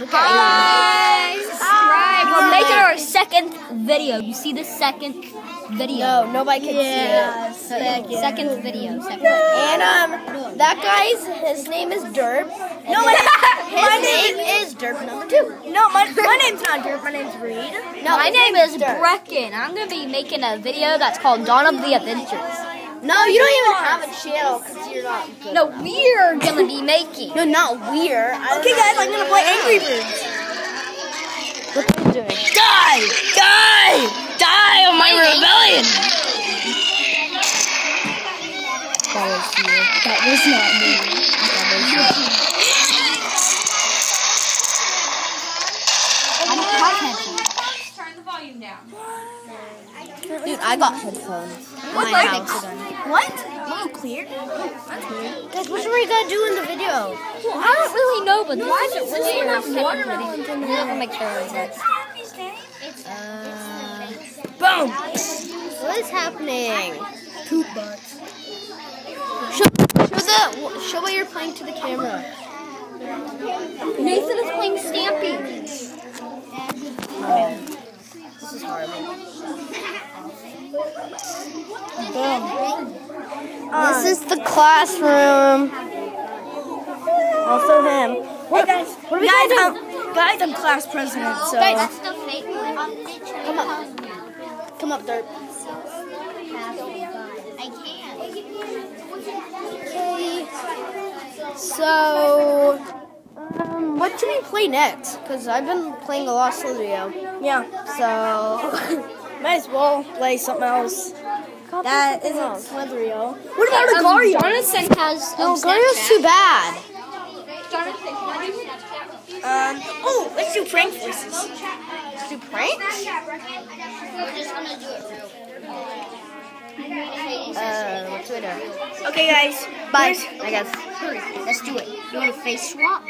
Hi. Subscribe. We're making our second video. You see the second video? No, nobody can Yeah, see second, second video. Second. it. And um, that guy's his name is Derp. No, my, my name name is Derp number two. no, my, my name's not Dirk. My name's Reed. No, My name is Derp. Brecken. I'm gonna be making a video that's called Dawn of the Adventures. No, you don't even have a channel because you're not good. No, we're gonna be making. no, not weird. Okay, guys, I'm gonna play Angry Birds. What are you doing? Die! Die! Die on my rebellion! That was you. That was not me. I don't have headphones. Turn the volume down. Dude, I got headphones. What My house. What? Oh, clear? Guys, what are we gonna do in the video? Well, I don't really know, but why is it really have watermelon? Let me make sure it's right. Uh, Boom! what is happening? Poop butts. Show, show the show what you're playing to the camera. Nathan is playing Stampy. This is horrible. Um, This is the classroom. Also him. Hey guys, what are we guys, gonna I'm, guys, I'm class president, so. Guys, the fake one. come up. Come up, Dirt. I can't. Okay. So, um, what should we play next? Because I've been playing a lot of Slither.io. Yeah, So, might as well play something else. That isn't else. Slither.io. What about Agar.io? Jonathan has No, um, Gario's Snapchat. too bad. Um, oh, let's do prank voices. Let's do pranks? We're just gonna do it real. Uh, Twitter. Okay, guys. Bye, here's- I guess. Let's do it. You want a face swap?